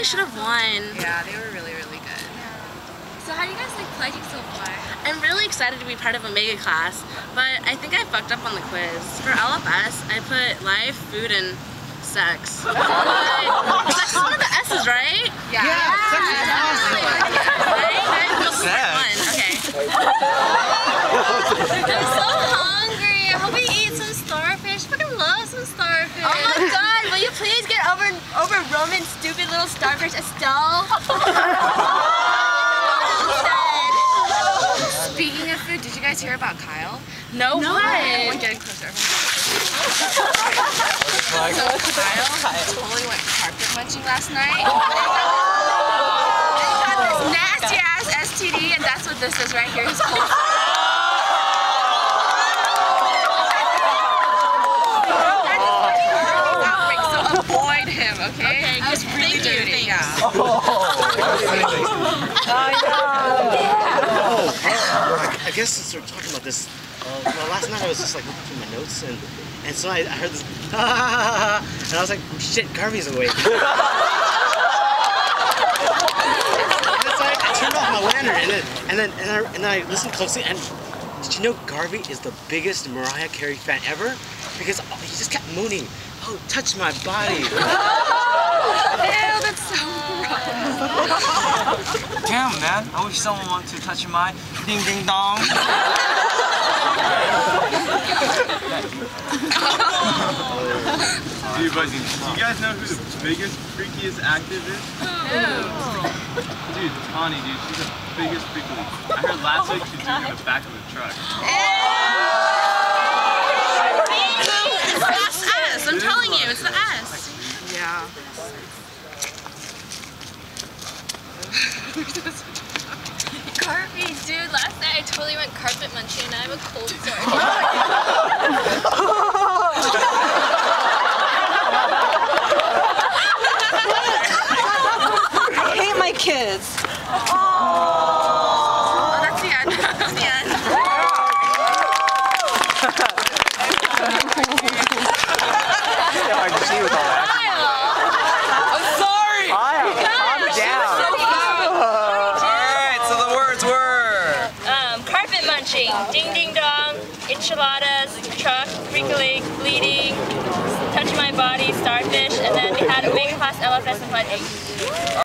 really should have won. Yeah, they were really, really good. So how do you guys like pledging so far? I'm really excited to be part of Omega class, but I think I fucked up on the quiz. For LFS, I put life, food, and sex. But sex is one of the S's, right? Yeah. Right? Right? Must be Sex. one. Okay. I'm so hungry. I hope we eat some starfish. Fucking love some starfish. Oh my god, will you please get over over Roman's stupid little starfish Estelle? Speaking of food, did you guys hear about Kyle? No, way. Everyone getting closer. Getting closer. So Kyle totally went carpet munching last night. Oh. And got this oh. nasty ass STD, and that's what this is right here. him, okay? Okay, Just good. really Thank you, dirty, thanks. yeah. I guess since we're talking about this, uh, well, last night I was just like looking through my notes and and so I, I heard this, and I was like, shit, Garvey's awake. and so I, I turned off my lantern and then and then and, I, and then I listened closely and did you know Garvey is the biggest Mariah Carey fan ever? Because oh, he just kept mooning, oh, touch my body. Ew, that's so Damn, man. I wish someone wanted to touch my ding ding dong. Dude, but do you guys know who the biggest, freakiest active is? Dude, Tawny, dude, she's the biggest freak. I heard last week she's doing in the back of the truck. It's the S. I'm telling you, it's the S. Yeah. Carpy, dude, last night I totally went carpet munching and I have a cold sore. I hate my kids. Oh, that's the end. That's the end. Hard to see with all that. I'm sorry. Calm down. Alright, so the words were. Um, carpet munching, ding ding dong, enchiladas, truck, freak-a-leak, bleeding, touch my body, starfish, and then we had a big class LFS and pledging.